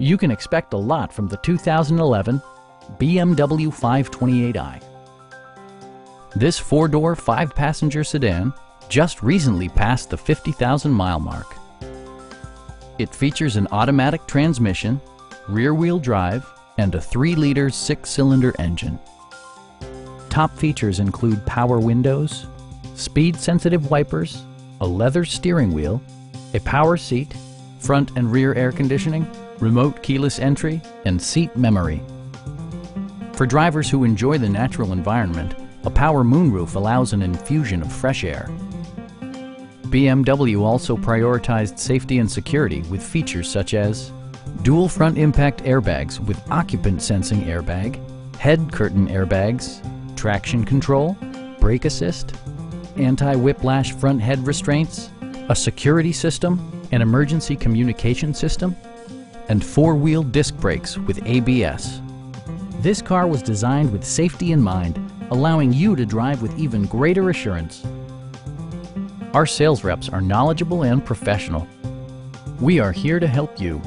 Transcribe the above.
You can expect a lot from the 2011 BMW 528i. This four-door, five-passenger sedan just recently passed the 50,000 mile mark. It features an automatic transmission, rear-wheel drive, and a 3-liter six-cylinder engine. Top features include power windows, speed-sensitive wipers, a leather steering wheel, a power seat, front and rear air conditioning, remote keyless entry, and seat memory. For drivers who enjoy the natural environment, a power moonroof allows an infusion of fresh air. BMW also prioritized safety and security with features such as dual front impact airbags with occupant sensing airbag, head curtain airbags, traction control, brake assist, anti-whiplash front head restraints, a security system, an emergency communication system, and four-wheel disc brakes with ABS. This car was designed with safety in mind, allowing you to drive with even greater assurance. Our sales reps are knowledgeable and professional. We are here to help you